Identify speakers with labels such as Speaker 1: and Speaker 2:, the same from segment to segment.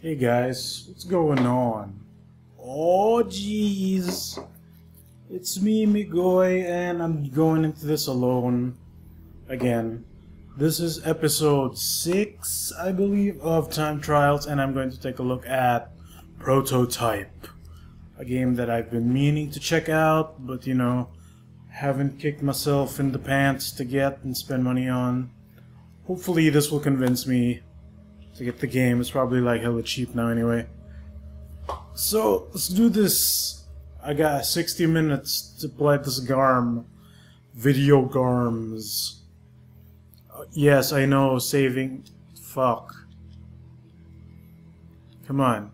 Speaker 1: Hey guys, what's going on? Oh jeez. It's me, Migoy, and I'm going into this alone. Again. This is episode 6, I believe, of Timed Trials, and I'm going to take a look at Prototype. A game that I've been meaning to check out, but you know, haven't kicked myself in the pants to get and spend money on. Hopefully this will convince me to get the game. It's probably like hella cheap now anyway. So, let's do this. I got 60 minutes to play this GARM. Video GARMs. Uh, yes, I know, saving... Fuck. Come on.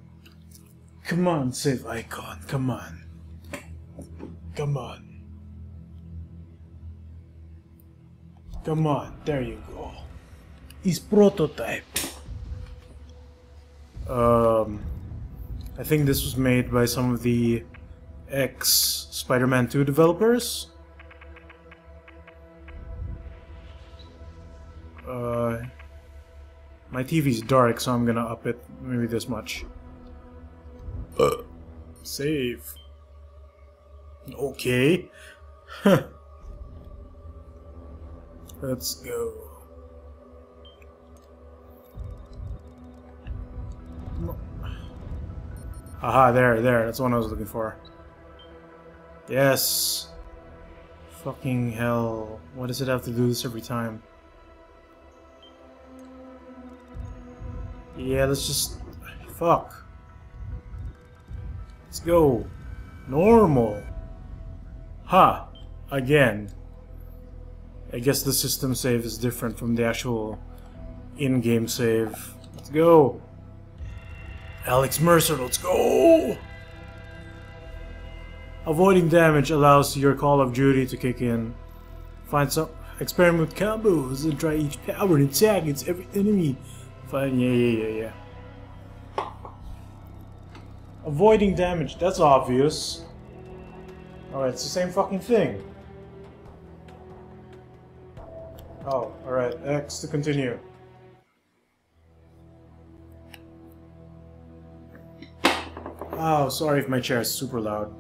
Speaker 1: Come on, save icon. Come on. Come on. Come on, there you go. It's prototype. Um, I think this was made by some of the ex Spider-Man 2 developers. Uh, my TV's dark, so I'm gonna up it maybe this much. Uh, save. Okay. Let's go. Aha, there, there. That's the one I was looking for. Yes. Fucking hell. Why does it have to do this every time? Yeah, let's just... Fuck. Let's go. Normal. Ha! Huh. Again. I guess the system save is different from the actual in-game save. Let's go. Alex Mercer, let's go! Avoiding damage allows your Call of Duty to kick in. Find some experiment with combos and try each power and attack against every enemy. Fine, yeah, yeah, yeah, yeah. Avoiding damage, that's obvious. Alright, it's the same fucking thing. Oh, alright, X to continue. Oh, sorry if my chair is super loud.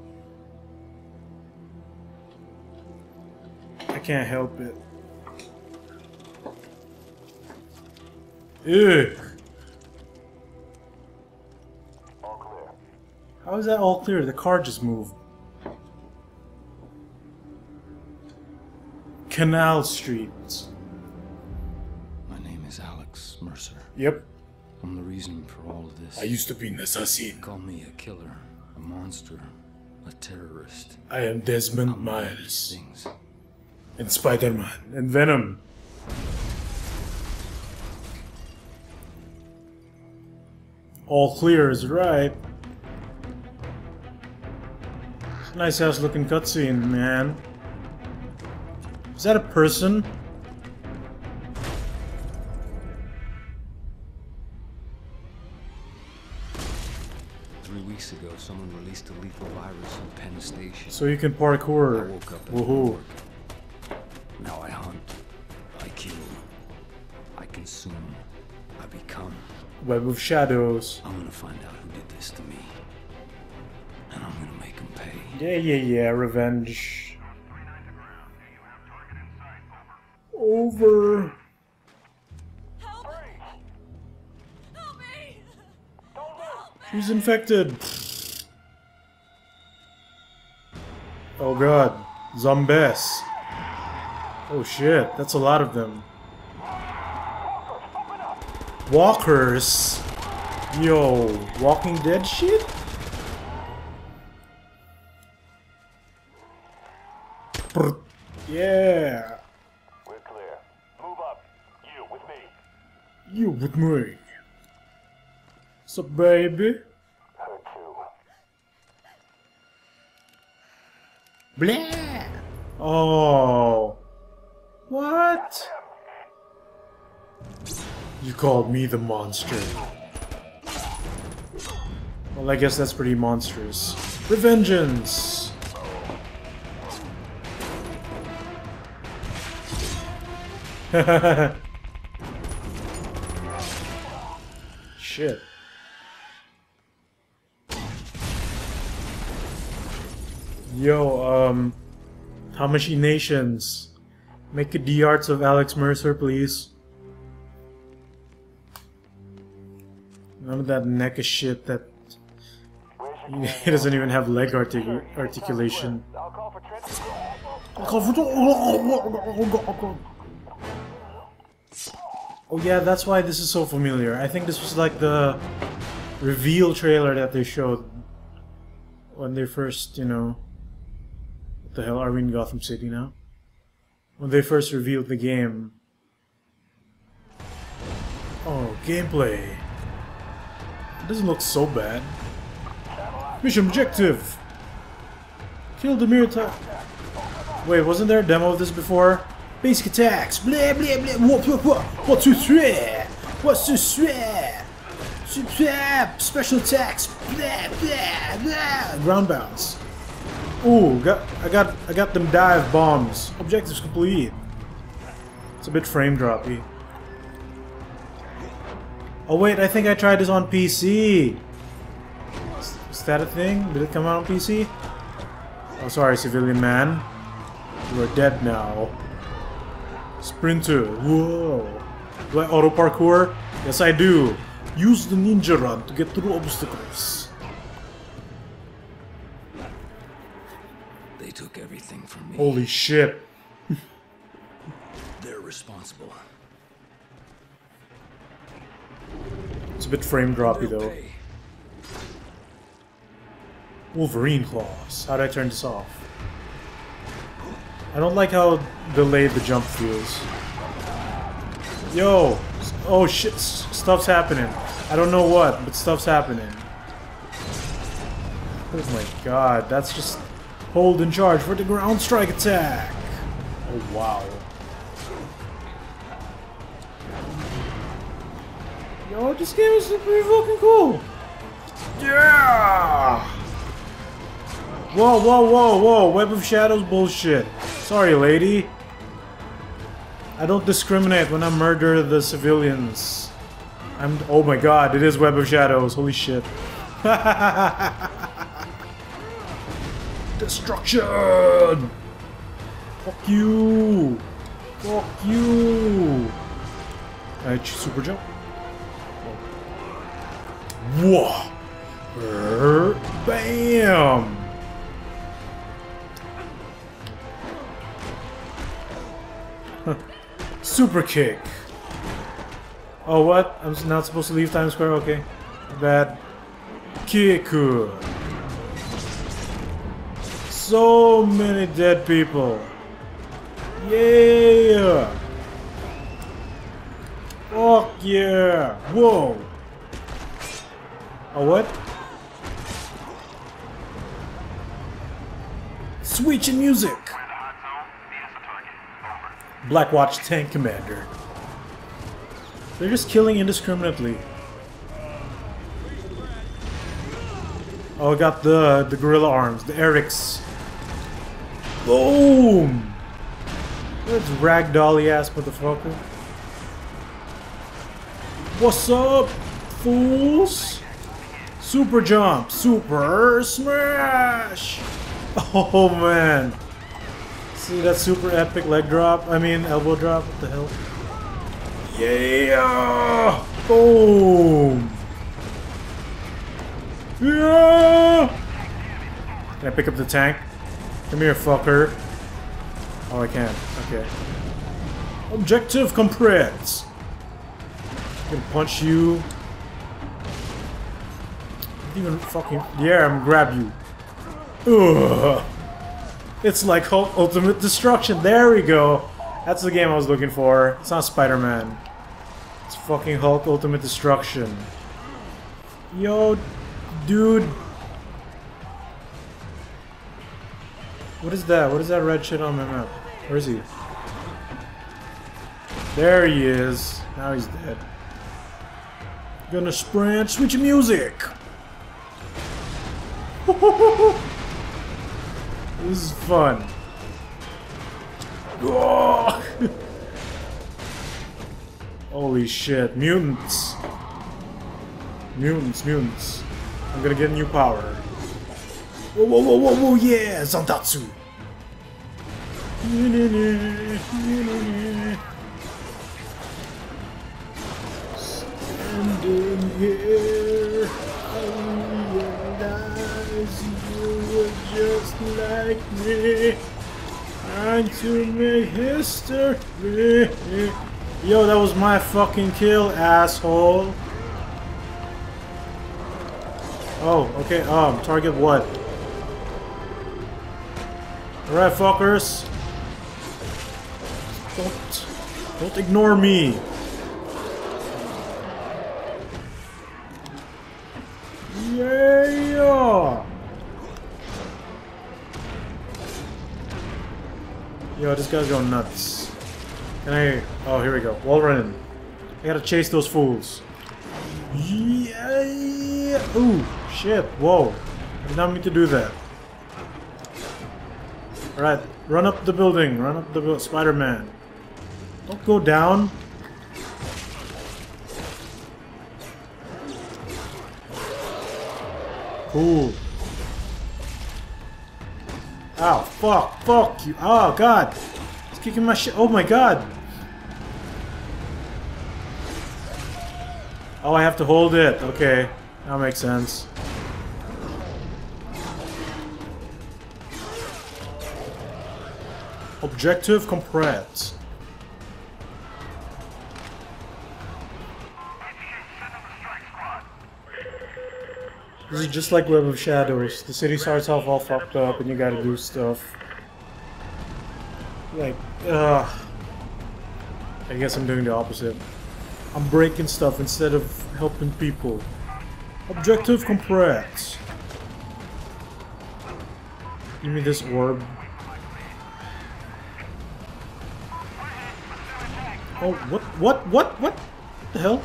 Speaker 1: I can't help it. Ugh. How is that all clear? The car just moved. Canal Street.
Speaker 2: My name is Alex Mercer.
Speaker 1: Yep.
Speaker 2: I'm the reason for all of this.
Speaker 1: I used to be an assassin.
Speaker 2: Call me a killer, a monster, a terrorist.
Speaker 1: I am Desmond I'm Miles.
Speaker 2: Things.
Speaker 1: And Spider-Man. And Venom. All clear is right. Nice ass looking cutscene, man. Is that a person? So you can parkour.
Speaker 2: I woke up
Speaker 1: Woohoo.
Speaker 2: Now I hunt. I kill. I consume. I become.
Speaker 1: Web of Shadows.
Speaker 2: I'm gonna find out who did this to me. And I'm gonna make him pay.
Speaker 1: Yeah, yeah, yeah. Revenge. Over. Help. Help Help He's infected. Oh god. Zombies. Oh shit, that's a lot of them. Walkers? Yo, Walking Dead shit? Yeah.
Speaker 3: We're clear. Move up. You with me.
Speaker 1: You with me. So, baby? Blah! Oh. What? You called me the monster. Well, I guess that's pretty monstrous. Revengeance! Shit. Yo, um, Tamashii Nations, make the arts of Alex Mercer, please. None of that neck of shit that he doesn't even have leg artic articulation. Oh yeah, that's why this is so familiar. I think this was like the reveal trailer that they showed when they first, you know, the hell are we in Gotham City now? When they first revealed the game. Oh, gameplay. It doesn't look so bad. Mission objective! Kill the Mirta. Wait, wasn't there a demo of this before? Basic attacks! Blah blah blah! What, what, what? What to three? What's to three? Special attacks! Blah blah blah! Ground bounce. Ooh, got I got I got them dive bombs. Objectives complete. It's a bit frame droppy. Oh wait, I think I tried this on PC. Is, is that a thing? Did it come out on PC? Oh, sorry, civilian man. You are dead now. Sprinter. Whoa. Do I auto parkour? Yes, I do. Use the ninja run to get through obstacles. Holy shit.
Speaker 2: They're responsible.
Speaker 1: It's a bit frame droppy though. Wolverine claws. How do I turn this off? I don't like how delayed the jump feels. Yo! Oh shit, s- stuff's happening. I don't know what, but stuff's happening. Oh my god, that's just hold and charge for the ground strike attack. Oh wow. Yo, this game is pretty fucking cool. Yeah! Whoa, whoa, whoa, whoa, Web of Shadows bullshit. Sorry, lady. I don't discriminate when I murder the civilians. I'm. Oh my god, it is Web of Shadows. Holy shit. Destruction! Fuck you! Fuck you! I super jump. Whoa! Bam! Super kick. Oh, what? I'm not supposed to leave Times Square? Okay. Bad. Kick. So many dead people. Yeah! Fuck yeah! Whoa! Oh, what? Switch in music! Blackwatch Tank Commander. They're just killing indiscriminately. Oh, I got the the gorilla arms, the Erics. Boom! That's ragdolly ass motherfucker. What's up, fools? Super jump, super smash! Oh man. See that super epic leg drop? I mean elbow drop, what the hell? Yeah! Boom! Yeah! Can I pick up the tank? Come here, fucker. Oh, I can't. Okay. Objective compressed. I can punch you. Even fucking yeah, I'm grab you. Ugh. It's like Hulk Ultimate Destruction. There we go. That's the game I was looking for. It's not Spider-Man. It's fucking Hulk Ultimate Destruction. Yo, dude. What is that? What is that red shit on my map? Where is he? There he is. Now he's dead. Gonna sprint, switch music. this is fun. Holy shit, mutants. Mutants, mutants. I'm gonna get new power. Whoa, whoa, whoa, whoa, whoa, yeah, Zandatsu. Standing here, I realize you were just like me. Trying to make history. Yo, that was my fucking kill, asshole. Oh, okay, um, target what? Alright, fuckers. Don't, don't ignore me. Yeah! Yo, this guy's going nuts. Can I... Oh, here we go. Wall running. I gotta chase those fools. Yeah! Ooh, shit. Whoa. I did not mean to do that. Alright, run up the building. Run up the building. Spider-Man. Don't go down. Cool. Ow, fuck, fuck you. Oh, God. He's kicking my shit. Oh, my God. Oh, I have to hold it. Okay. That makes sense. Objective complete. This is just like Web of Shadows. The city starts off all fucked up and you gotta do stuff. Like, ugh. I guess I'm doing the opposite. I'm breaking stuff instead of helping people. Objective complete. Give me this orb. Oh, what, what, what, what the hell?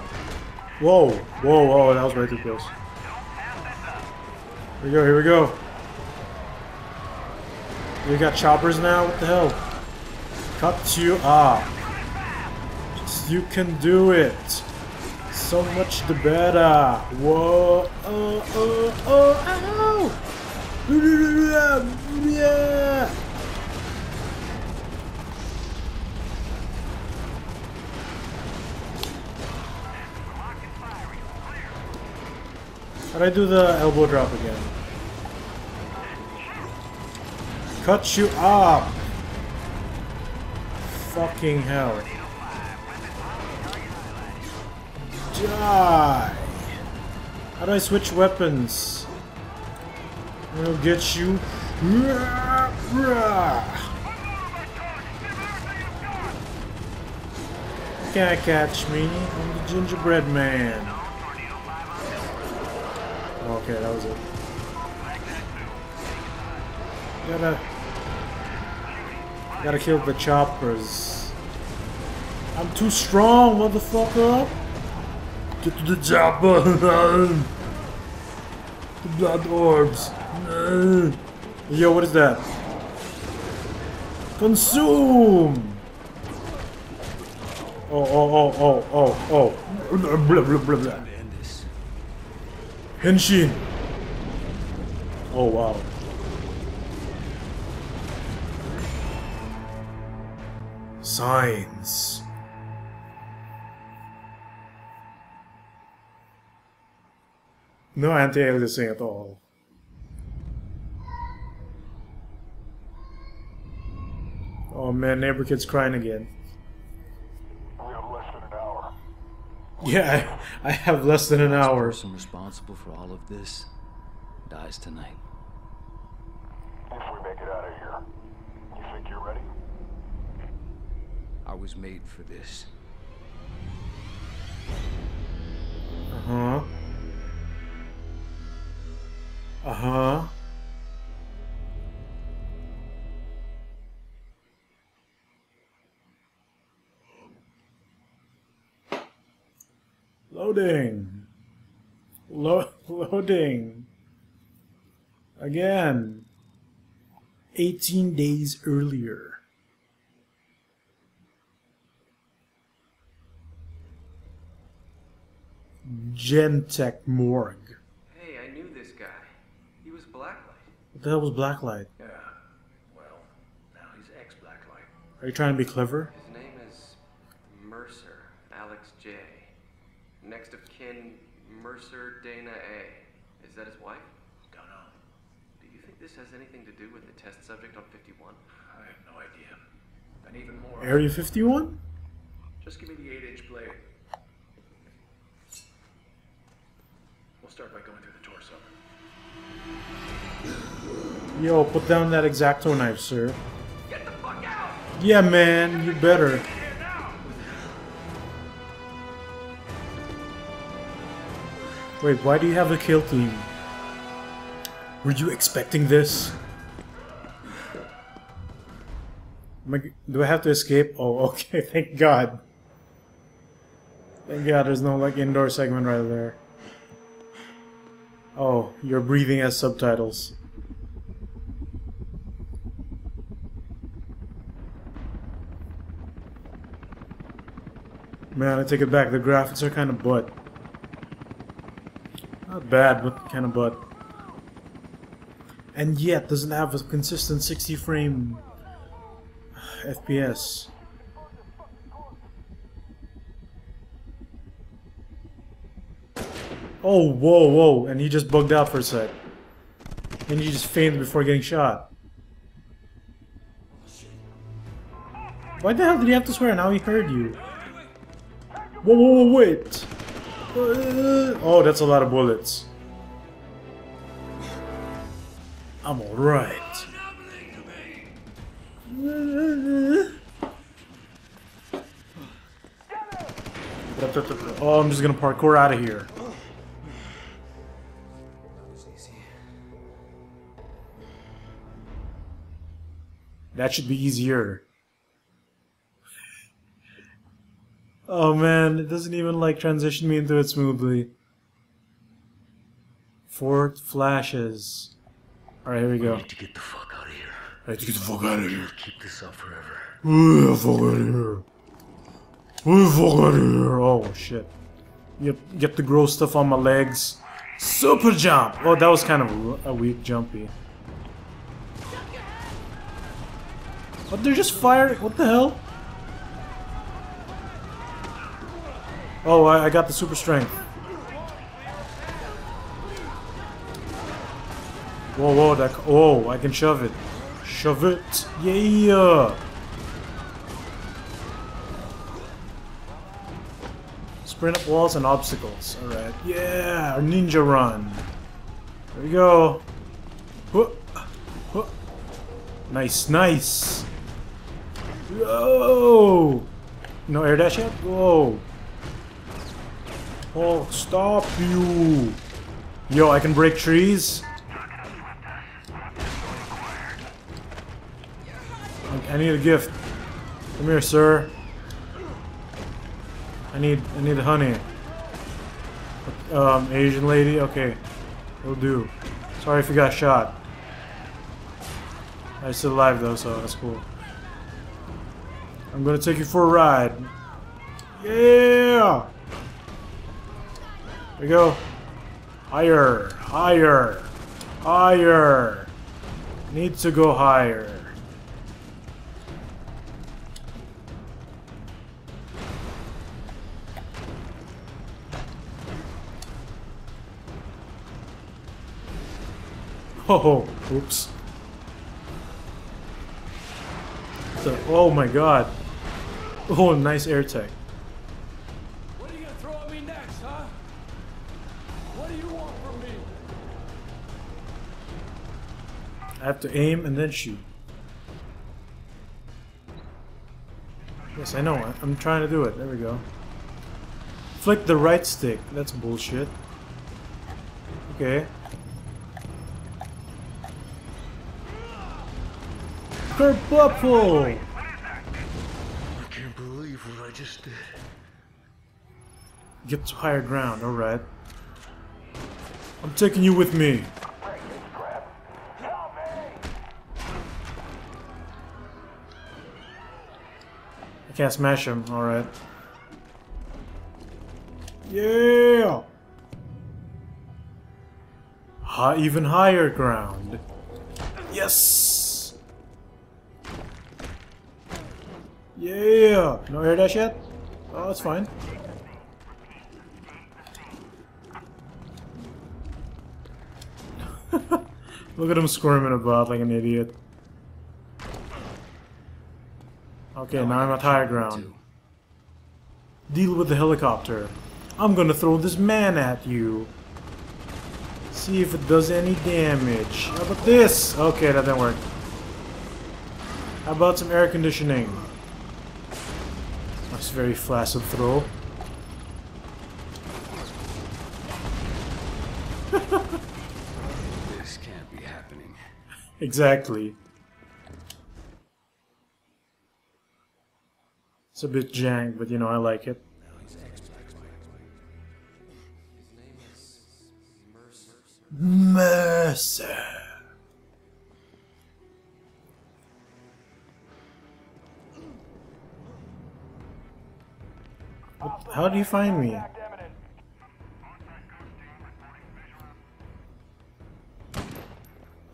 Speaker 1: Whoa, whoa, whoa, that was way too close. Here we go, here we go. We got choppers now? What the hell? Cut you up. You can do it. So much the better. Whoa, oh, oh, oh, ow! Yeah! How'd I do the elbow drop again? Cut you up! Fucking hell. Die! How do I switch weapons? I'll get you. Can't catch me. I'm the gingerbread man. Okay, that was it. Gotta... Gotta kill the choppers. I'm too strong, motherfucker! Get to the chopper! the blood orbs! Yo, what is that? Consume! Oh, oh, oh, oh, oh, oh. Henshin. Oh wow. Signs. No anti-aliasing at all. Oh man, neighbor kid's crying again.
Speaker 3: We have less than an hour.
Speaker 1: Yeah, I, I have less than an hour.
Speaker 2: The person responsible for all of this dies tonight.
Speaker 3: If we make it out of here, you think you're ready?
Speaker 2: I was made for this.
Speaker 1: Uh huh. Uh huh. Loading. Lo- loading. Again. 18 days earlier. Gentek Morgue.
Speaker 4: Hey, I knew this guy. He was Blacklight.
Speaker 1: What the hell was Blacklight?
Speaker 4: Yeah. Well, now he's ex-Blacklight.
Speaker 1: Are you trying to be clever?
Speaker 5: His name is Mercer, Alex J. Next of kin, Mercer Dana A. Is that his wife?
Speaker 4: Don't know.
Speaker 5: Do you think this has anything to do with the test subject on 51?
Speaker 4: I have no idea. And even more.
Speaker 1: Area 51?
Speaker 4: Just give me the eight-inch blade. We'll start by going through the torso.
Speaker 1: Yo, put down that Exacto knife, sir.
Speaker 5: Get the fuck out!
Speaker 1: Yeah, man, you better. Wait, why do you have a kill team? Were you expecting this? Do I have to escape? Oh, okay, thank God. Thank God there's no, like, indoor segment right there. Oh, you're breathing as subtitles. Man, I take it back. The graphics are kind of butt. Not bad, but kind of butt. And yet, doesn't have a consistent 60 frame FPS. Oh, whoa, whoa. And he just bugged out for a sec. And he just fainted before getting shot. Why the hell did he have to swear? Now he heard you. Whoa, whoa, whoa, wait. Oh, that's a lot of bullets. I'm alright. Oh, I'm just gonna parkour out of here. That should be easier. Oh man, it doesn't even like transition me into it smoothly. Four flashes. Alright, here we go.
Speaker 2: I need to get the fuck out of here.
Speaker 1: I need to get the fuck out of here.
Speaker 2: Keep this up forever.
Speaker 1: The fuck out of here. The fuck out of here. Oh shit. Get, get the gross stuff on my legs. Super jump! Oh, that was kind of a weak jumpy. But they're just firing. What the hell? Oh, I, I got the super strength. Whoa, whoa, that. Oh, I can shove it. Shove it. Yeah. Sprint up walls and obstacles. Alright. Yeah, ninja run. There we go. Whoop. Whoop. Nice, nice. Whoa. No air dash yet? Whoa. Oh, stop you. Yo, I can break trees. I need a gift. Come here, sir. I need I need honey. Um, Asian lady. Okay, will do. Sorry if you got shot. I'm still alive though, so that's cool. I'm gonna take you for a ride. Yeah. We go. Higher, higher, higher. Need to go higher. Oh, oops. The, oh my god. Oh, nice air tech. Have to aim and then shoot. Yes, I know. I'm trying to do it. There we go. Flick the right stick. That's bullshit. Okay. Kerbuffle!
Speaker 2: I can't believe what I just did.
Speaker 1: Get to higher ground, alright. I'm taking you with me. Can't smash him, alright. Yeah! Hi, even higher ground. Yes! Yeah! No air dash yet? Oh, that's fine. Look at him squirming about like an idiot. Okay, now I'm at higher ground.
Speaker 2: Two.
Speaker 1: Deal with the helicopter. I'm gonna throw this man at you. See if it does any damage. How about this? Okay, that didn't work. How about some air conditioning? That's a very flaccid throw.
Speaker 2: This can't be happening.
Speaker 1: Exactly. It's a bit jank, but you know, I like it. Mercer. How do you find me?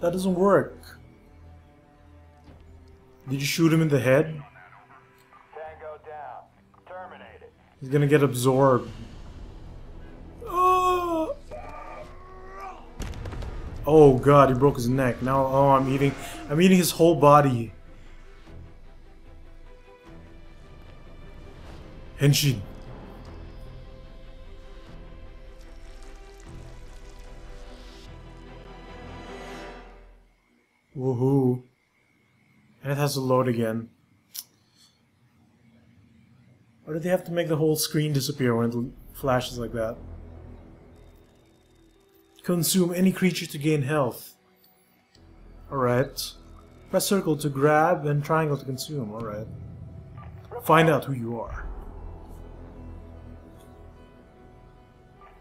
Speaker 1: That doesn't work. Did you shoot him in the head? He's gonna get absorbed. Oh! God, he broke his neck. Now, oh, I'm eating. I'm eating his whole body. Henshin. Woohoo. And it has to load again. Or do they have to make the whole screen disappear when it flashes like that? Consume any creature to gain health. Alright. Press circle to grab and triangle to consume. Alright. Find out who you are.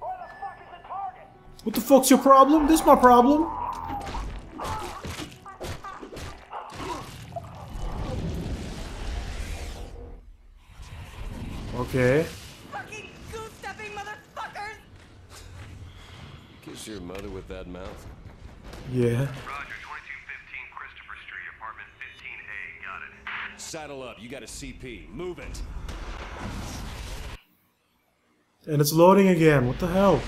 Speaker 3: Where the fuck is the target?
Speaker 1: What the fuck's your problem? This my problem. Okay.
Speaker 6: Fucking goose-stepping motherfuckers!
Speaker 7: Kiss your mother with that mouth.
Speaker 1: Yeah.
Speaker 4: Roger, 2215 Christopher Street, apartment 15A. Got it.
Speaker 7: Saddle up. You got a CP. Move it.
Speaker 1: And it's loading again. What the hell?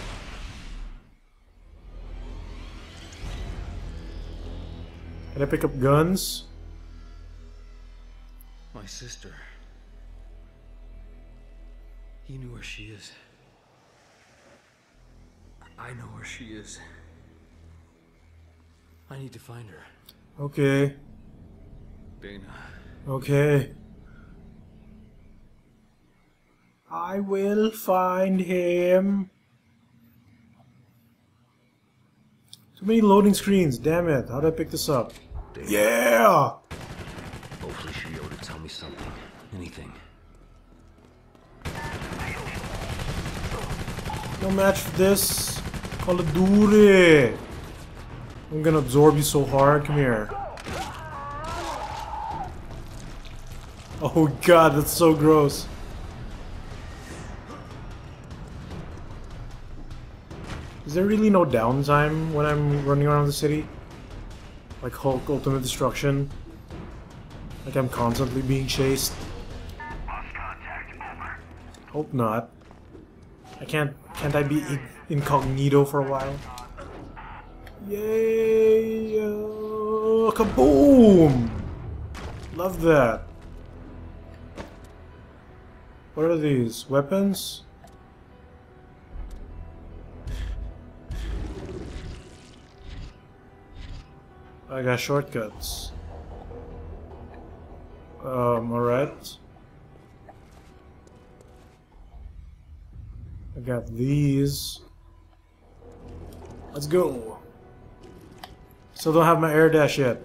Speaker 1: Can I pick up guns?
Speaker 2: My sister. He knew where she is. I know where she is. I need to find her.
Speaker 1: Okay.
Speaker 2: Dana.
Speaker 1: Okay. I will find him. Too many loading screens, damn it. How did I pick this up? Yeah!
Speaker 2: Hopefully she'll be able to tell me something. Anything.
Speaker 1: No match for this. Call of Duty. I'm gonna absorb you so hard. Come here. Oh god, that's so gross. Is there really no downtime when I'm running around the city? Like Hulk Ultimate Destruction? Like I'm constantly being chased? Hope not. I can't. Can't I be incognito for a while? Yay! Uh, kaboom! Love that. What are these? Weapons? I got shortcuts. Um, alright. I got these. Let's go. Still don't have my air dash yet.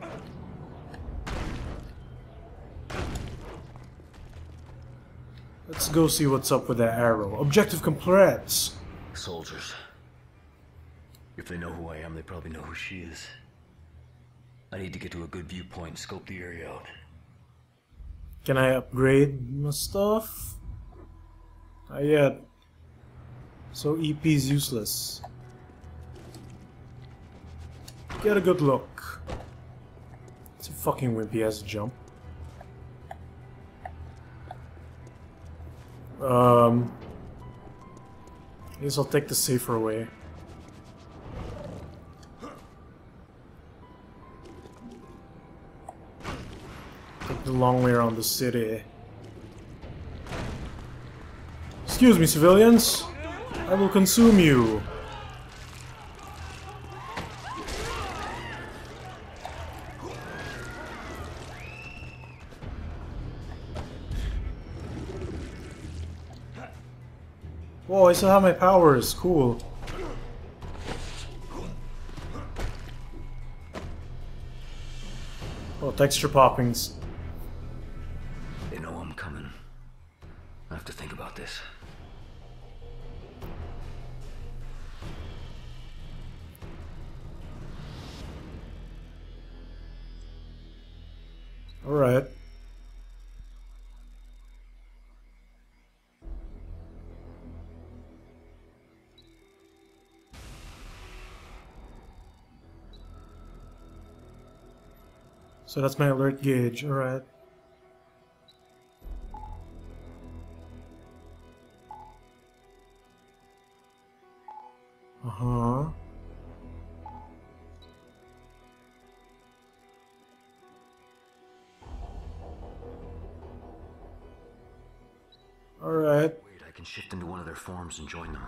Speaker 1: Let's go see what's up with that arrow. Objective complete.
Speaker 2: Soldiers. If they know who I am, they probably know who she is. I need to get to a good viewpoint and scope the area out.
Speaker 1: Can I upgrade my stuff? Not yet. So EP is useless. Get a good look. It's a fucking wimpy ass jump. Um, I guess I'll take the safer way. Take the long way around the city. Excuse me, civilians. I will consume you. Whoa, I still have my powers. Cool. Oh, texture poppings. So that's my alert gauge, alright. Uh-huh. Alright.
Speaker 2: Wait, I can shift into one of their forms and join them.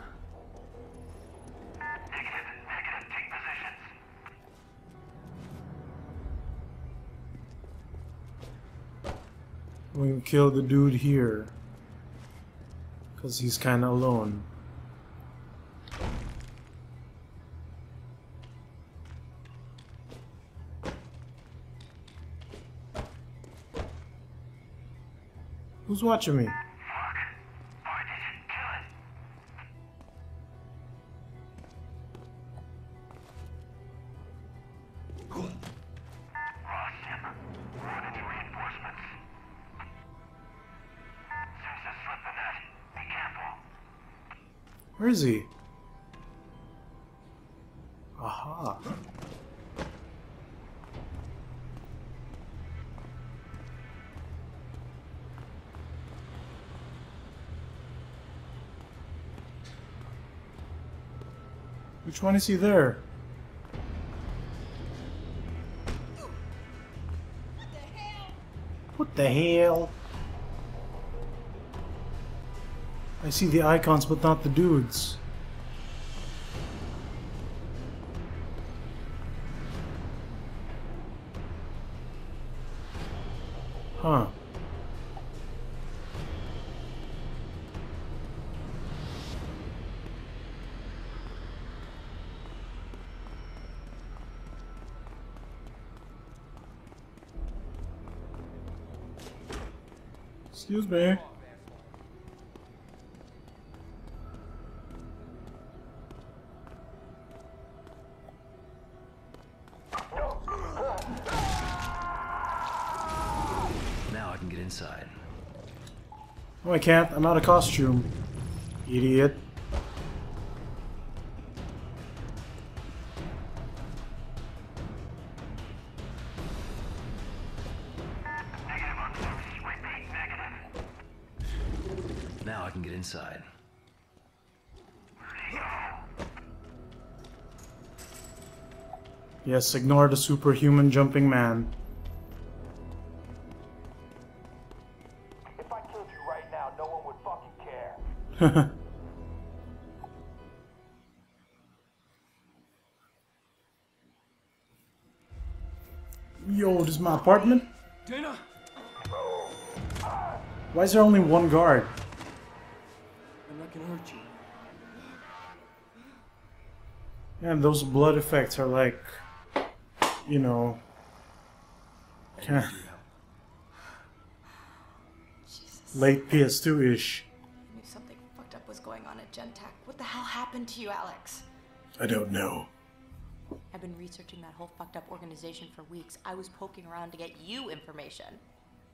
Speaker 1: We can kill the dude here. Because he's kinda alone. Who's watching me? Is he? Aha. Which one is he there? What the hell? I see the icons, but not the dudes. Huh. Excuse me.
Speaker 2: I
Speaker 1: can't. I'm out of costume. Idiot.
Speaker 4: Negative on Lucy. Repeat, negative.
Speaker 2: Now I can get inside.
Speaker 1: Yes, ignore the superhuman jumping man. Yo, this is my apartment?
Speaker 8: Dana!
Speaker 1: Why is there only one guard?
Speaker 8: I'm not gonna hurt you.
Speaker 1: Man, those blood effects are like, you know, late PS2-ish.
Speaker 6: Gentek. What the hell happened to you, Alex?
Speaker 1: I don't know.
Speaker 6: I've been researching that whole fucked up organization for weeks. I was poking around to get you information.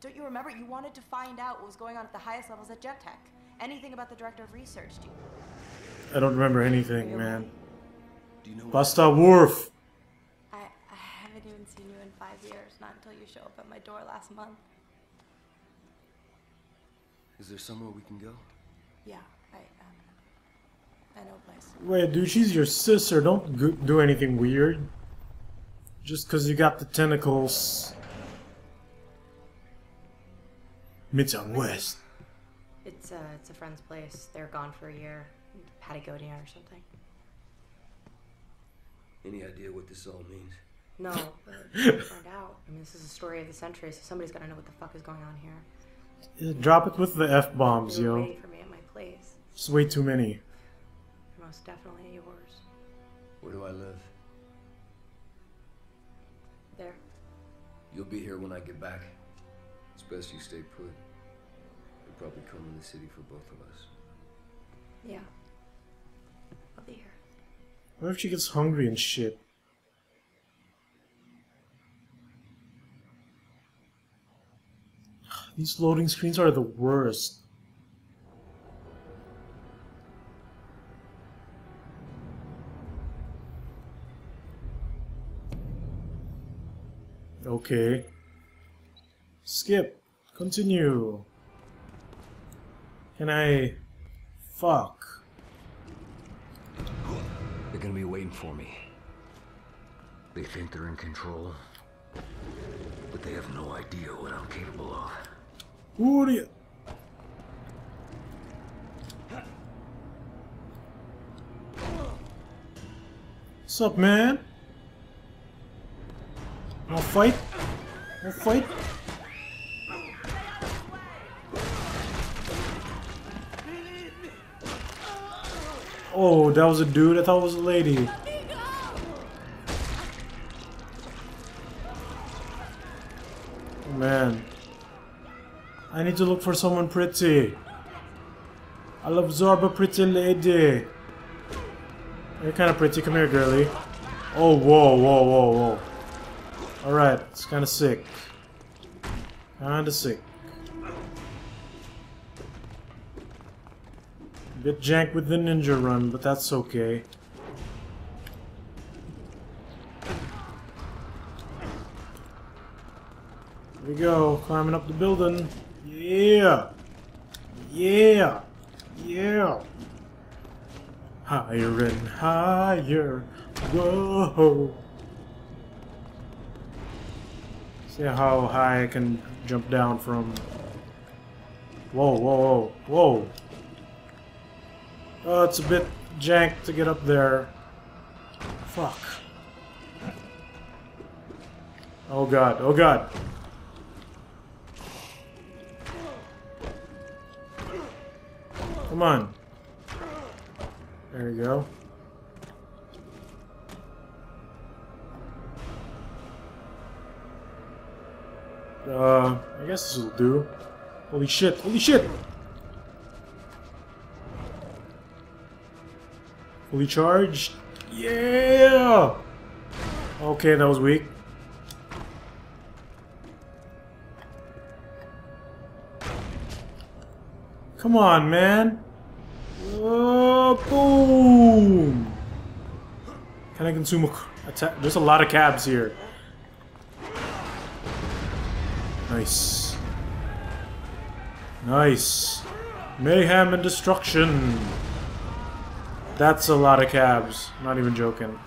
Speaker 6: Don't you remember? You wanted to find out what was going on at the highest levels at Gentek. Anything about the director of research. Do you...
Speaker 1: I don't remember anything, man.
Speaker 7: Do you know
Speaker 1: Basta Wolf!
Speaker 6: I, I haven't even seen you in five years, not until you show up at my door last month.
Speaker 2: Is there somewhere we can go?
Speaker 6: Yeah, I um, I know a place.
Speaker 1: Wait, dude, she's your sister. Don't do anything weird. Just because you got the tentacles. Midtown West.
Speaker 6: It's uh, it's a friend's place. They're gone for a year. Patagonia or something.
Speaker 2: Any idea what this all means?
Speaker 6: No, but we'll find out. I mean, this is the story of the century, so somebody's got to know what the fuck is going on here.
Speaker 1: Yeah, Drop it with the F bombs, yo.
Speaker 6: waiting for me at my place.
Speaker 1: It's way too many.
Speaker 6: They're most definitely yours.
Speaker 2: Where do I live?
Speaker 6: There.
Speaker 2: You'll be here when I get back. It's best you stay put. They'll probably come in the city for both of us.
Speaker 6: Yeah. I'll be here.
Speaker 1: What if she gets hungry and shit? These loading screens are the worst. Okay. Skip. Continue. Can I... Fuck.
Speaker 2: They're gonna be waiting for me. They think they're in control, but they have no idea what I'm capable of.
Speaker 1: Who are you? What's up, man? Wanna fight? Wanna fight? Oh, that was a dude? I thought it was a lady. Man. I need to look for someone pretty. I'll absorb a pretty lady. You're kind of pretty. Come here, girly. Oh, whoa, whoa, whoa, whoa. Alright, it's kind of sick. Kind of sick. A Bit jank with the ninja run, but that's okay. Here we go, climbing up the building. Yeah! Yeah! Yeah! Higher and higher. Whoa! See how high I can jump down from. Whoa, whoa, whoa, whoa! Oh, it's a bit jank to get up there. Fuck. Oh god, oh god. Come on. There you go. Uh, I guess this will do. Holy shit, holy shit! Fully charged. Yeah! Okay, that was weak. Come on, man. Uh, boom! Can I consume a attack? There's a lot of cabs here. Nice. Nice. Mayhem and destruction. That's a lot of cabs. Not even joking.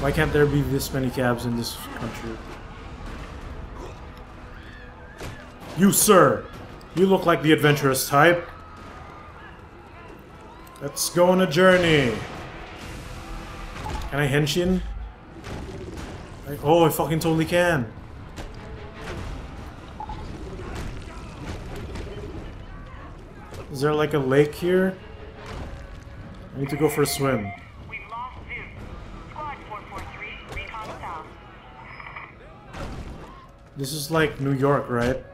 Speaker 1: Why can't there be this many cabs in this country? You, sir! You look like the adventurous type. Let's go on a journey. Can I henshin? I, oh, I fucking totally can. Is there like a lake here? I need to go for a swim.
Speaker 9: We've lost Zeus. Squad 443, recon south.
Speaker 1: This is like New York, right?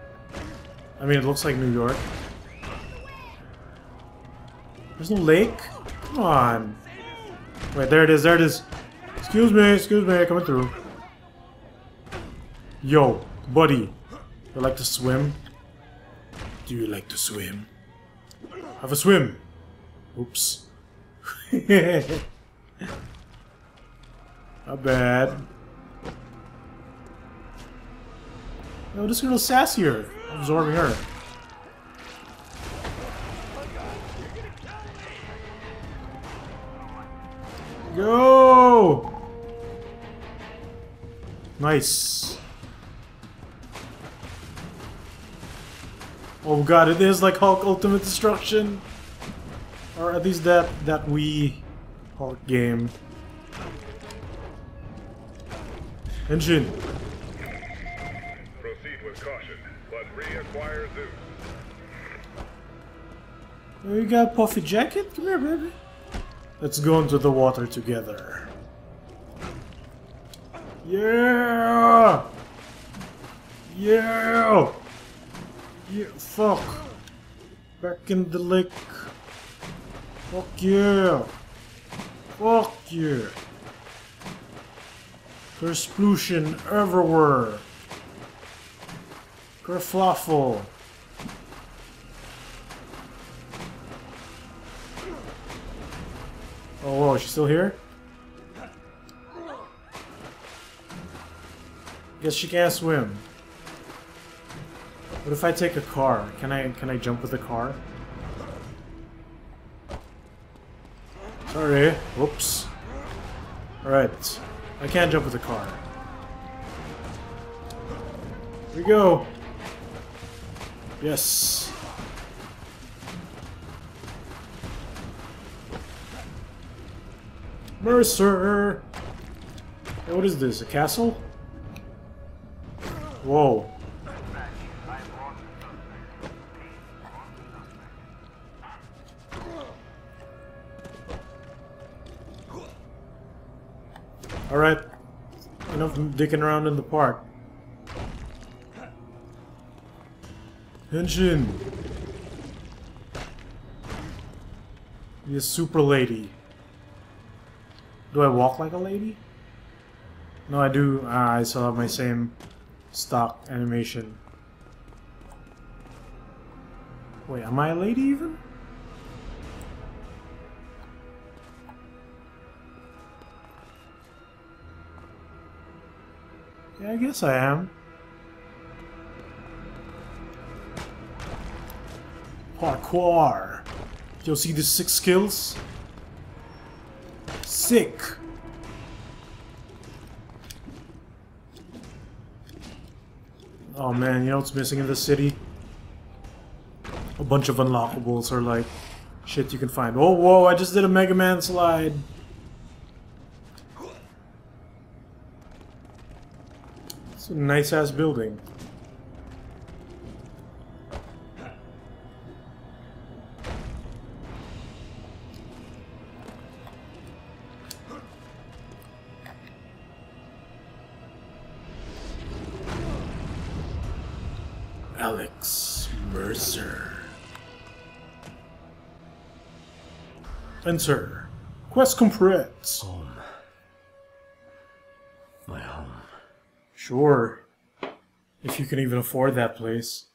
Speaker 1: I mean, it looks like New York. There's no lake? Come on. Wait, there it is, there it is. Excuse me, excuse me, coming through. Yo, buddy. You like to swim? Do you like to swim? Have a swim. Oops. Not bad. No, this girl's sassier. Absorbing her. Go! Nice. Oh god, it is like Hulk Ultimate Destruction. Or at least that that Wii Hulk game. Engine.
Speaker 10: Proceed with caution, but reacquire Zeus.
Speaker 1: Oh, you got puffy jacket? Come here, baby. Let's go into the water together. Yeah! Yeah! Fuck. Back in the lake. Fuck yeah. Fuck yeah. There's pollution everywhere. Kerfluffle. Oh, whoa, she's still here? Guess she can't swim. What if I take a car? Can I can I jump with a car? Sorry. Whoops. Alright. I can't jump with a car. Here we go. Yes. Mercer! Hey, what is this? A castle? Whoa. Dicking around in the park. Henshin! Be a super lady. Do I walk like a lady? No, I do. Ah, I still have my same stock animation. Wait, am I a lady even? Yeah, I guess I am. Parkour. You'll see the six skills? Sick. Oh man, you know what's missing in the city? A bunch of unlockables or like shit you can find. Oh whoa, I just did a Mega Man slide. Nice ass building. Alex Mercer. Enter. Quest complete. Sure. If you can even afford that place.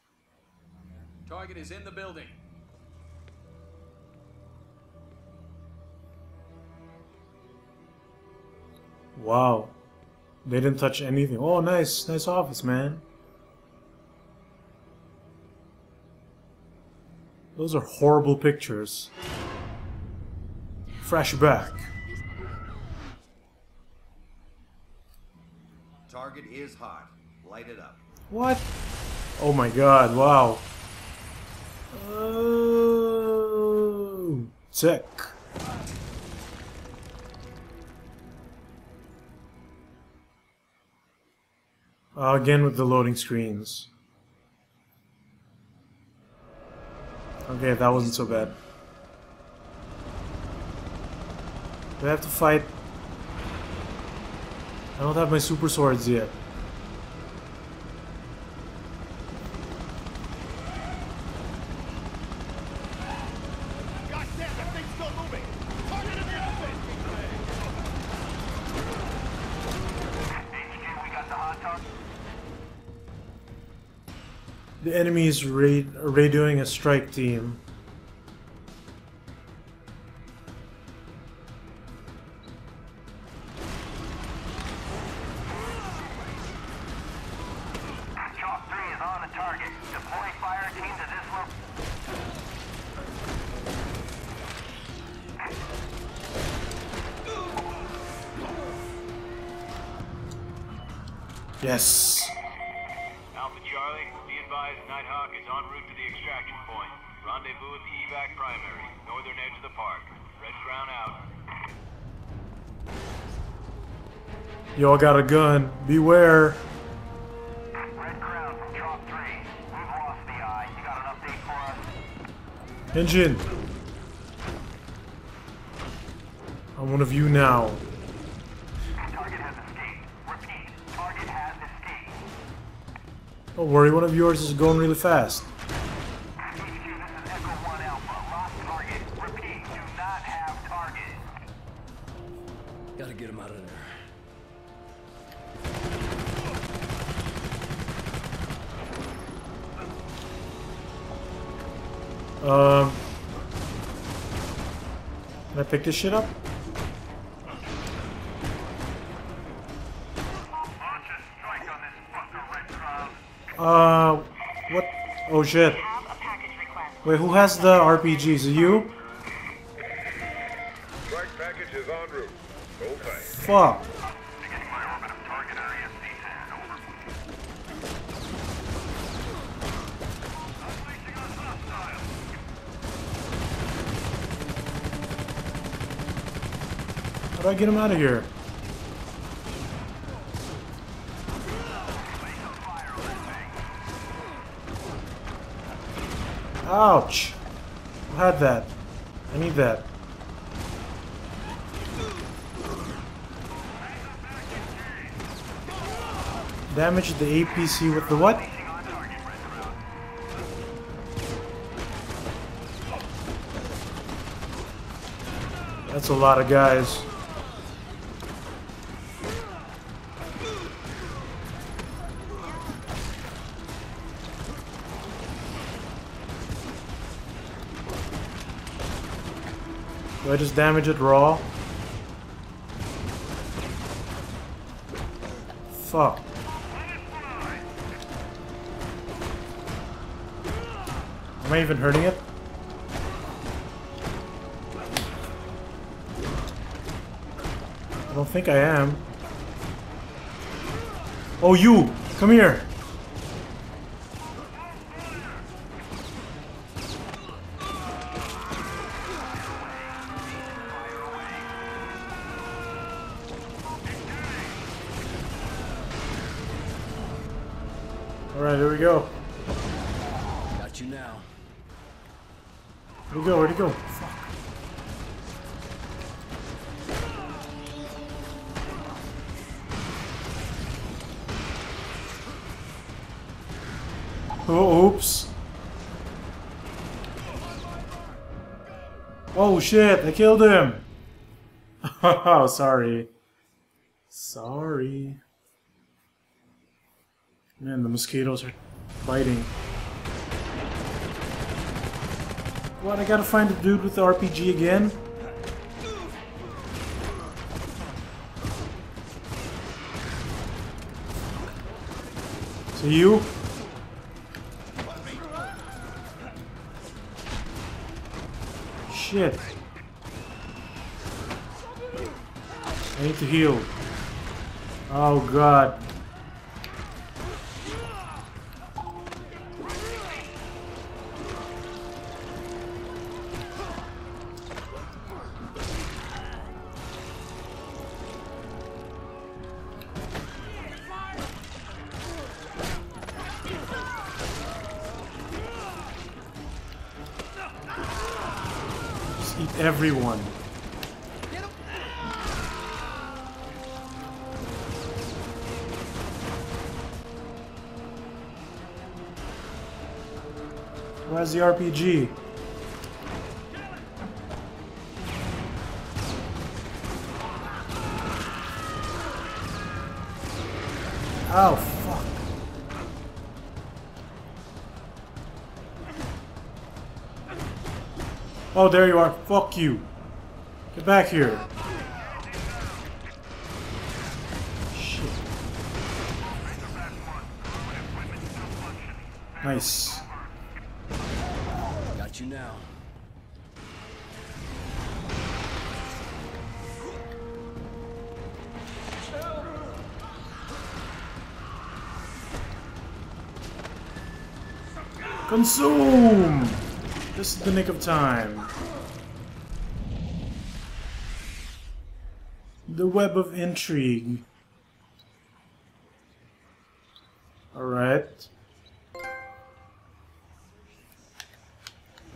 Speaker 8: Target is in the building.
Speaker 1: Wow. They didn't touch anything. Oh, nice. Nice office, man. Those are horrible pictures. Flashback.
Speaker 11: Target is hot. Light it up.
Speaker 1: What? Oh my god, wow. Oh, sick. Uh, again with the loading screens. Okay, that wasn't so bad. Do I have to fight? I don't have my super swords yet. The enemy is ra radioing a strike team. Yes.
Speaker 4: Alpha Charlie, be advised Nighthawk is en route to the extraction point. Rendezvous at the evac primary, northern edge of the park. Red Crown out.
Speaker 1: Yo, I got a gun. Beware.
Speaker 3: Red Crown from Chalk 3. We've lost the eye. You got an update for us?
Speaker 1: Engine. I'm one of you now. Don't worry, one of yours is going really fast.
Speaker 3: HQ, this is Echo 1 Alpha. Lost target. Repeat. Do not have target.
Speaker 2: Gotta get him out of there.
Speaker 1: Um. Can I pick this shit up? Uh. What? Oh shit.
Speaker 9: Have a package request.
Speaker 1: Wait, who has the RPGs? You?
Speaker 10: Strike package is en route. Hold tight.
Speaker 1: Fuck.
Speaker 3: Beginning my orbit target area C10. Over. Unleashing on hostile.
Speaker 1: How do I get him out of here? Ouch! Who had that? I need that. Damage the APC with the what? That's a lot of guys. I just damage it raw? Fuck. Am I even hurting it? I don't think I am. Oh, you! Come here! Oh, oops. Oh shit, I killed him! Oh, sorry. Sorry. Man, the mosquitoes are biting. What, I gotta find the dude with the RPG again? So you? Shit. I need to heal. Oh god. RPG? Oh, fuck. Oh, there you are. Fuck you. Get back here. Consume! Just the nick of time. The web of intrigue. Alright.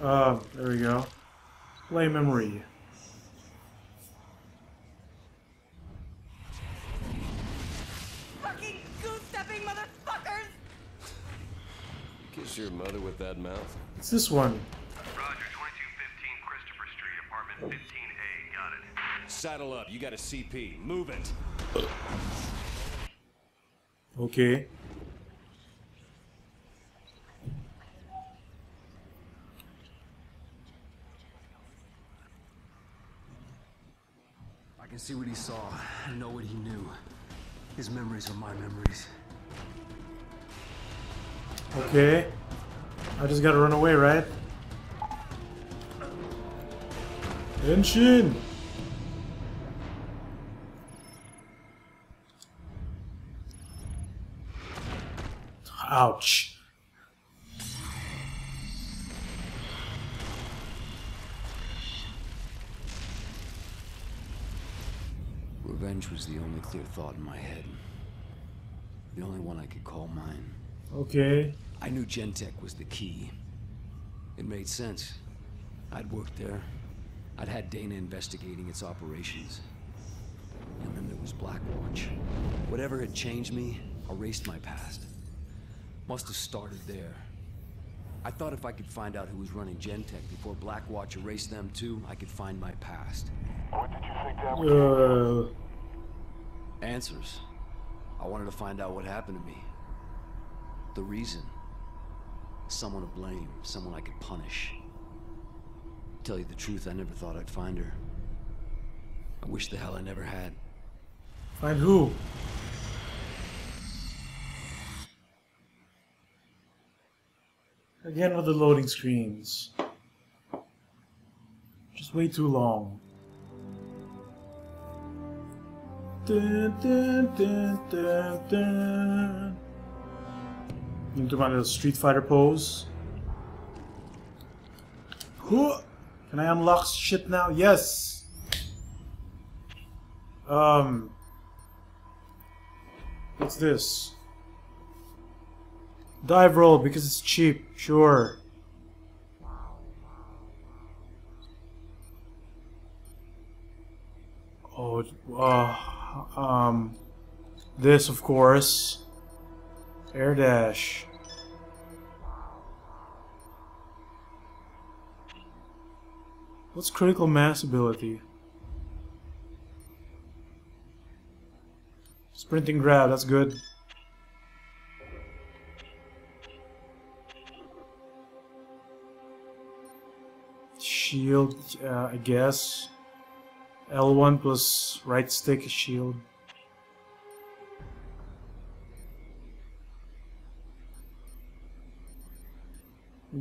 Speaker 1: Uh, there we go. Play memory.
Speaker 6: Fucking goose-stepping motherfuckers!
Speaker 12: Kiss your mother with that mouth?
Speaker 1: It's this one.
Speaker 3: Roger, 2215 Christopher Street, apartment 15A. Got it.
Speaker 12: Saddle up. You got a CP. Move it.
Speaker 1: Okay.
Speaker 2: I can see what he saw. I know what he knew. His memories are my memories.
Speaker 1: Okay. I just gotta run away, right? Henshin! Ouch.
Speaker 2: Revenge was the only clear thought in my head. The only one I could call mine.
Speaker 1: Okay.
Speaker 2: I knew Gentek was the key. It made sense. I'd worked there. I'd had Dana investigating its operations. And then there was Blackwatch. Whatever had changed me, erased my past. Must have started there. I thought if I could find out who was running Gentek before Blackwatch erased them too, I could find my past.
Speaker 3: What did you think that was?
Speaker 1: Uh,
Speaker 2: Answers. I wanted to find out what happened to me. The reason. Someone to blame, someone I could punish. Tell you the truth, I never thought I'd find her. I wish the hell I never had.
Speaker 1: find who? Again with the loading screens. Just way too long. Dun, dun, dun, Into my little Street Fighter pose. Can I unlock shit now? Yes. Um. What's this? Dive roll because it's cheap. Sure. Oh, uh, um, this of course. Air dash. What's critical mass ability? Sprinting grab, that's good. Shield, uh, I guess. L1 plus right stick shield.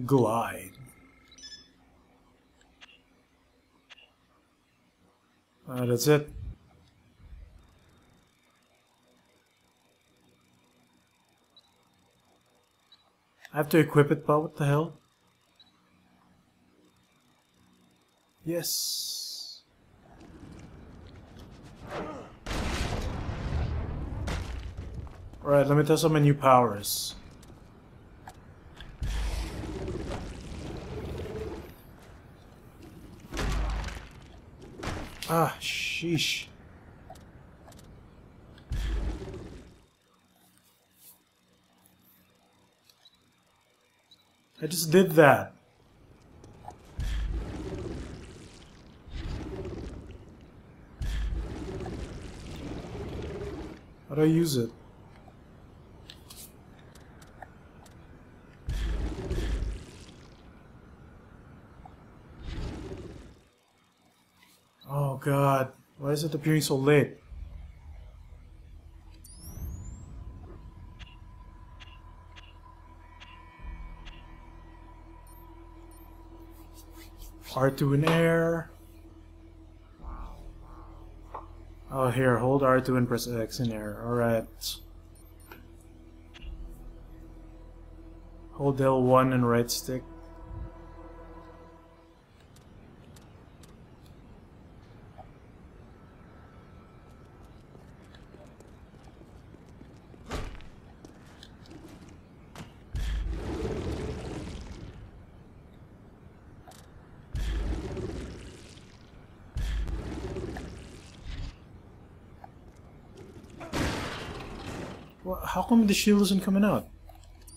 Speaker 1: Glide. Uh, that's it. I have to equip it, but what the hell? Yes. Alright, let me test out my new powers. Ah, sheesh. I just did that. How do I use it? Oh god, why is it appearing so late? R2 in air. Oh, here, hold R2 and press X in air. Alright. Hold L1 and right stick. Well, how come the shield isn't coming out?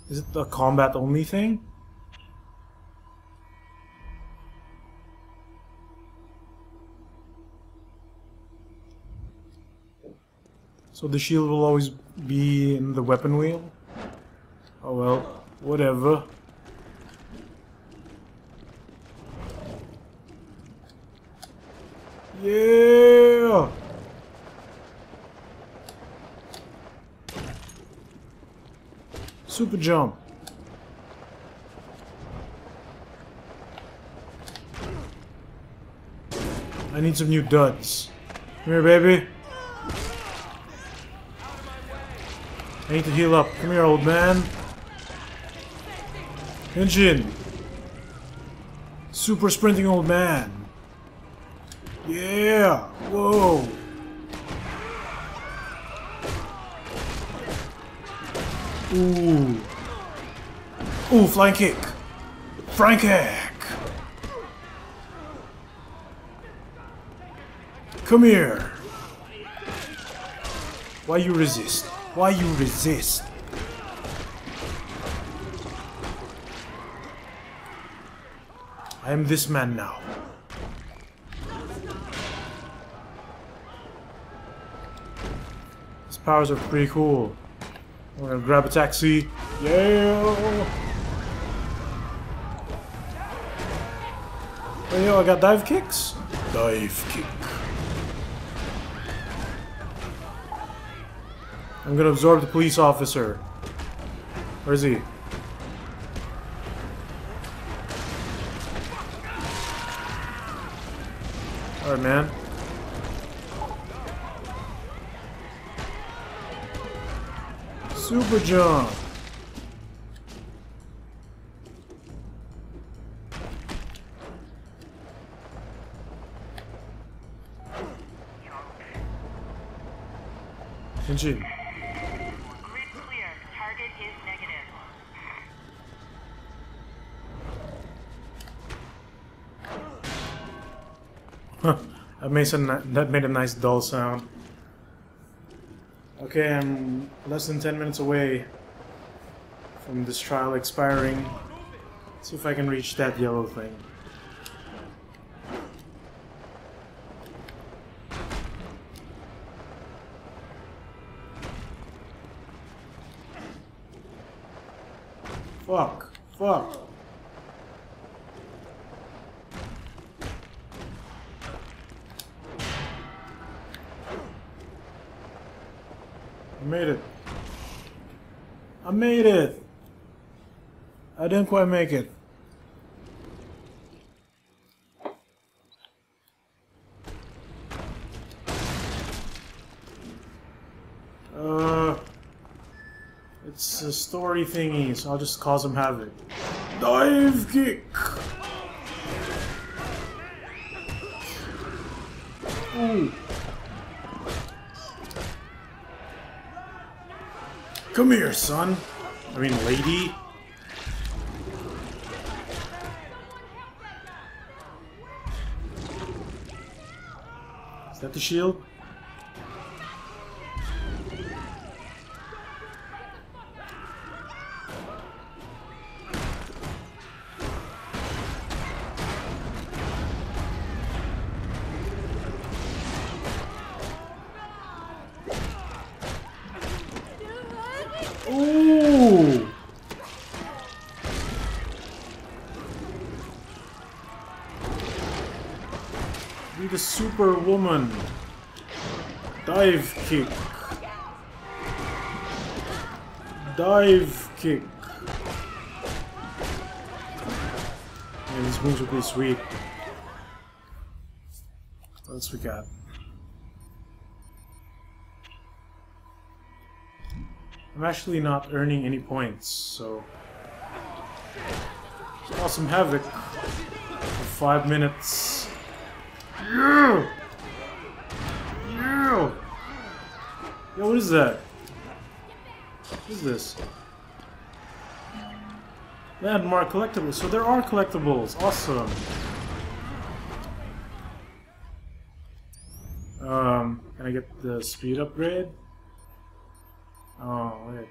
Speaker 1: Is it a combat only thing? So the shield will always be in the weapon wheel? Oh well, whatever. Yeah! Super jump. I need some new duds. Come here, baby. I need to heal up. Come here, old man. Engine. Super sprinting old man. Yeah. Whoa. Ooh. Ooh, flying kick. Flying kick. Come here. Why you resist? Why you resist? I am this man now. His powers are pretty cool. We're gonna grab a taxi. Yeah! Yo, I got dive kicks? Dive kick. I'm gonna absorb the police officer. Where is he? Alright, man. Super jump.
Speaker 9: Target is negative.
Speaker 1: Huh, that makes a ni- that made a nice dull sound. Okay, I'm less than 10 minutes away from this trial expiring. see if I can reach that yellow thing. Fuck. I made it. I made it. I didn't quite make it. Uh, it's a story thingy, so I'll just cause him havoc. Dive kick. Ooh. Come here, son. I mean, lady. Is that the shield? The superwoman. Dive kick. Dive kick. Yeah, these moves are be sweet. What else we got? I'm actually not earning any points, so Cause some havoc for five minutes. Yeah! Yeah! Yo, what is that? What is this? Landmark collectibles. So there are collectibles. Awesome. Um, can I get the speed upgrade? Oh, wait.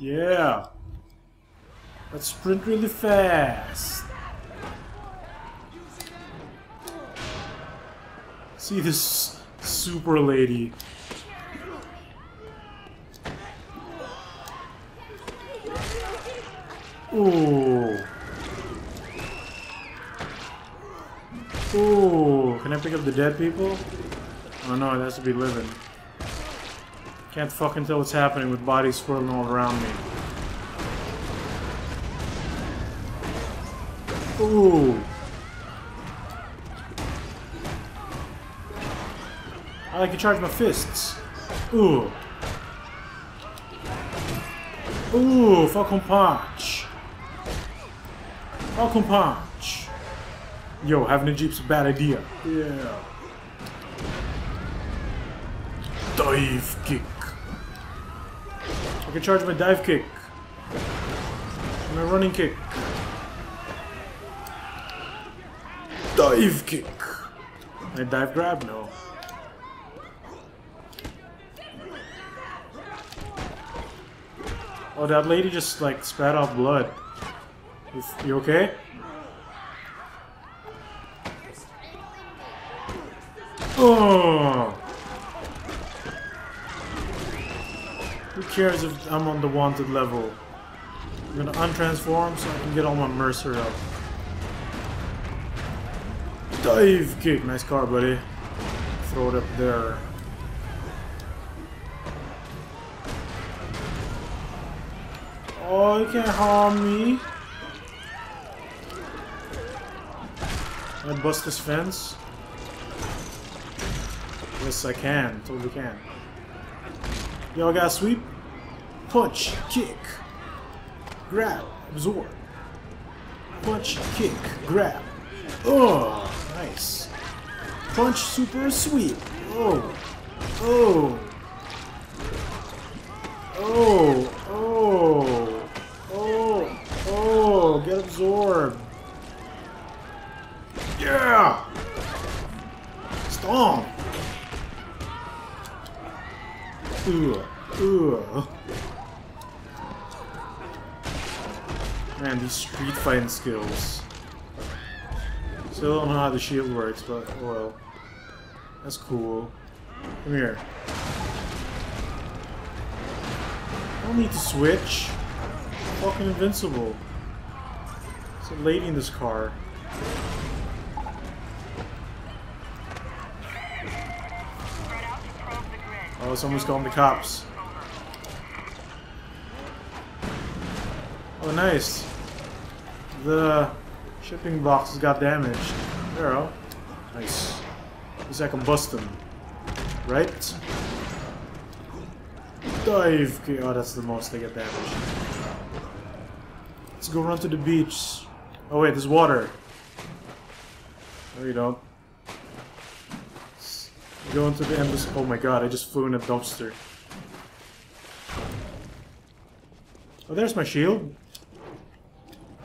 Speaker 1: Yeah. Let's sprint really fast. See this super lady. Ooh. Ooh. Can I pick up the dead people? Oh no, it has to be living. Can't fucking tell what's happening with bodies swirling all around me. Ooh. I like to charge my fists. Ooh. Ooh, Falcon Punch. Falcon Punch. Yo, having a Jeep's a bad idea. Yeah. Dive kick. I can charge my dive kick. My running kick. Dive kick. I dive grab? No. Oh, that lady just like spat out blood. Is, you okay? Oh! Who cares if I'm on the wanted level? I'm gonna untransform so I can get all my Mercer up. Dive kick! Nice car, buddy. Throw it up there. Oh, you can't harm me. Can I bust this fence? Yes, I can. Totally can. Y'all got sweep. Punch, kick, grab, absorb. Punch, kick, grab. Oh, nice. Punch, super sweep. Oh, oh, oh, oh, absorbed. Yeah. Stomp. Ugh. Ugh. Man, these street fighting skills. Still don't know how the shield works, but oh well. That's cool. Come here. I don't need to switch. Fucking invincible. A lady in this car. Oh, someone's calling the cops. Oh, nice. The shipping boxes got damaged. There, oh. Nice. At least I can bust them. Right? Dive! Oh, that's the most they get damaged. Let's go run to the beach. Oh wait, there's water. No, you don't. Go into the endless. Oh my god, I just flew in a dumpster. Oh, there's my shield.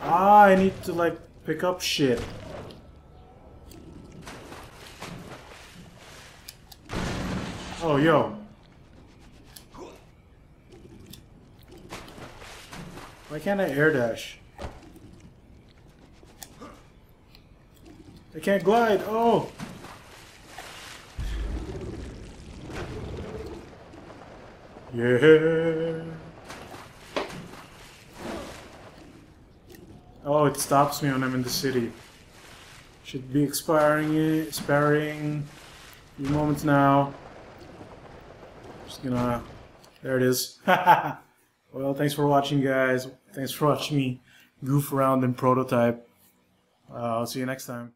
Speaker 1: Ah, I need to, like, pick up shit. Oh, yo. Why can't I air dash? I can't glide. Oh! Yeah. Oh, it stops me when I'm in the city. Should be expiring, it, expiring. Few moments now. Just gonna. There it is. well, thanks for watching, guys. Thanks for watching me goof around in prototype. Uh, I'll see you next time.